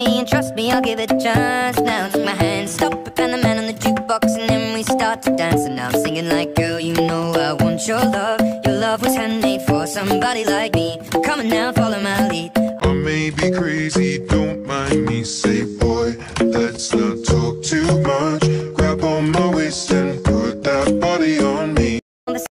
And trust me, I'll give it a chance. Now take my hand, stop it, Van the Man on the jukebox, and then we start to dance. And I'm singing like, girl, you know I want your love. Your love was handmade for somebody like me. Come on now, follow my lead. I may be crazy, don't mind me. Say, boy, let's not talk.